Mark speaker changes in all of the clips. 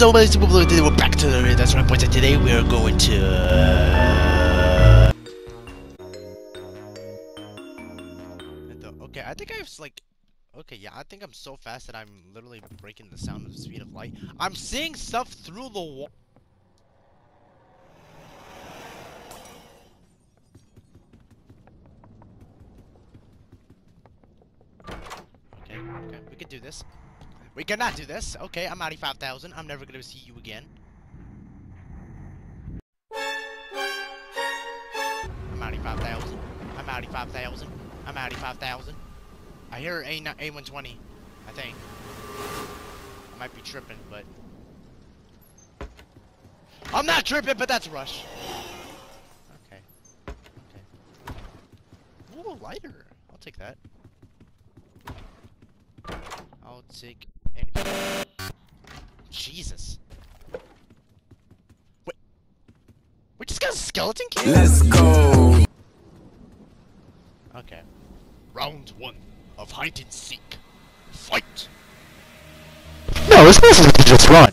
Speaker 1: what is super blue? We're back to the that's right point. Today we are going to. Uh... Okay, I think I have like. Okay, yeah, I think I'm so fast that I'm literally breaking the sound of the speed of light. I'm seeing stuff through the wall. Okay, okay, we could do this. We cannot do this. Okay, I'm out of 5,000. I'm never gonna see you again. I'm out of 5,000. I'm out of 5,000. I'm out of 5,000. I hear A A120. I think. I might be tripping, but I'm not tripping, but that's rush. Okay. Okay. Ooh, lighter. I'll take that. I'll take. Jesus. Wait. We just got a skeleton kid?
Speaker 2: Let's go.
Speaker 1: Okay. Round one of hide and seek. Fight! No, it's supposed to just run.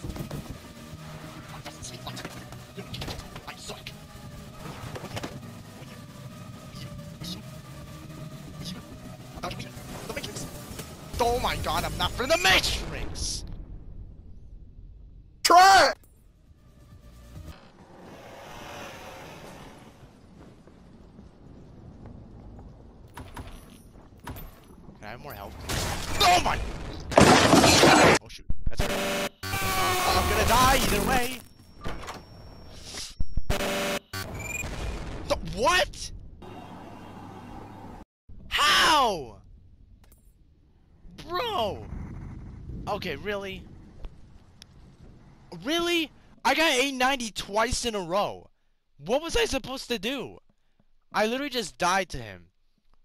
Speaker 1: Oh my god, I'm not from the Matrix! I have more health? Oh my! Oh shoot, that's right. I'm gonna die either way! The what? How? Bro! Okay, really? Really? I got A90 twice in a row. What was I supposed to do? I literally just died to him.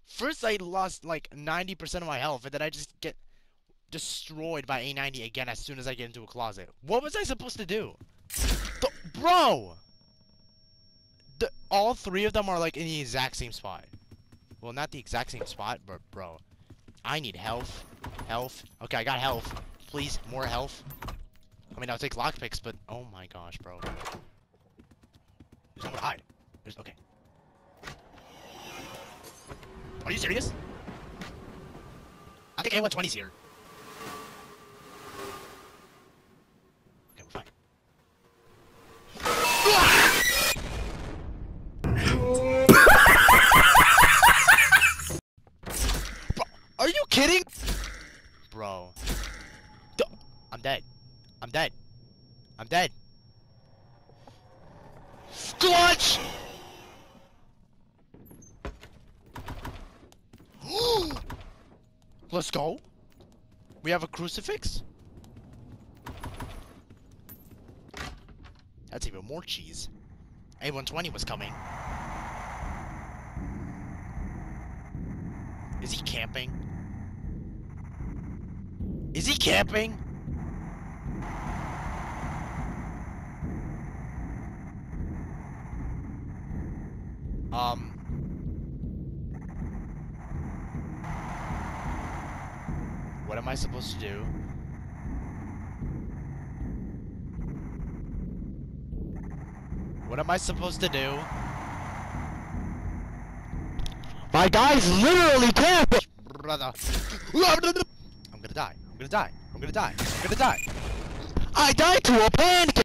Speaker 1: First, I lost like 90% of my health, and then I just get destroyed by A90 again as soon as I get into a closet. What was I supposed to do? The, bro! The, all three of them are like in the exact same spot. Well, not the exact same spot, but bro. I need health. Health. Okay, I got health. Please, more health. I mean, I'll take lockpicks, but oh my gosh, bro. There's nowhere to hide. There's, okay. Are you serious? I think A120's here. Okay, we're fine. Are you kidding? Bro. I'm dead. I'm dead. I'm dead. Clutch! Let's go. We have a crucifix? That's even more cheese. A120 was coming. Is he camping? Is he camping? Um... What am I supposed to do? What am I supposed to do? My guy's literally camping! Brother. I'm gonna die. I'm gonna die. I'm gonna die. I'm gonna die. I died to a pancake!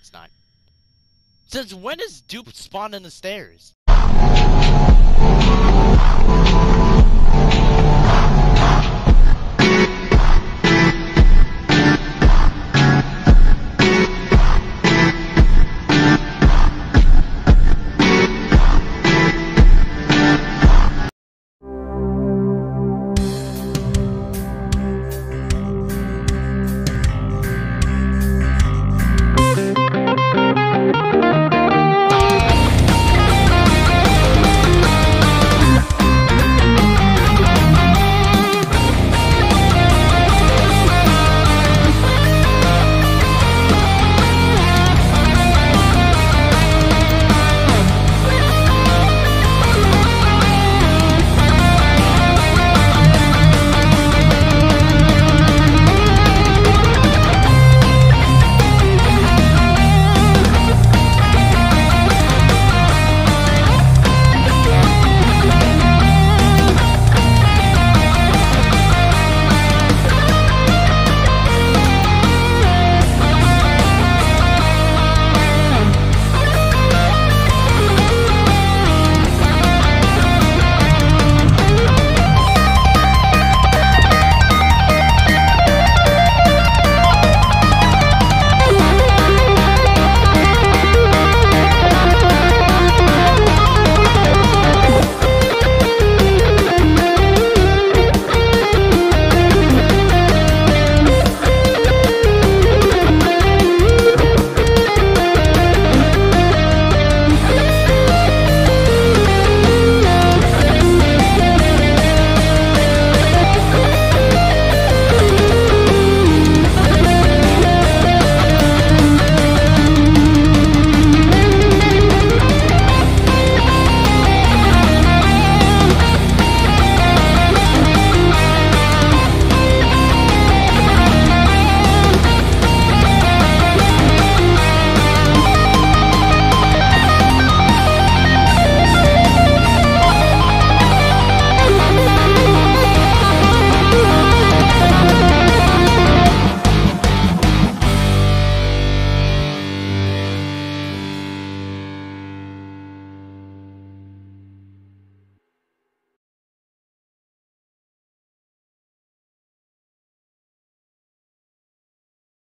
Speaker 1: it's not. Since when is dupe spawned in the stairs?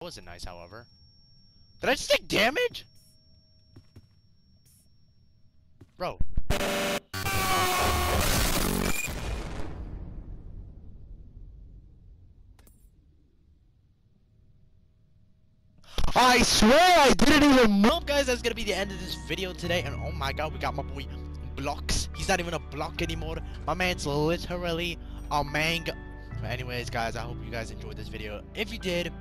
Speaker 1: Wasn't nice, however. Did I just take damage? Bro. I swear I didn't even Well guys, that's gonna be the end of this video today and oh my god, we got my boy Blocks. He's not even a block anymore. My man's literally a mang. But anyways guys, I hope you guys enjoyed this video. If you did,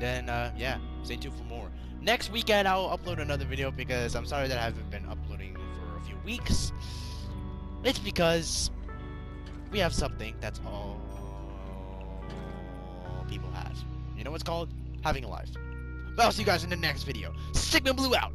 Speaker 1: then uh, yeah, stay tuned for more. Next weekend I'll upload another video because I'm sorry that I haven't been uploading for a few weeks. It's because we have something that's all people have. You know what's called? Having a life. But I'll see you guys in the next video. Sigma Blue out!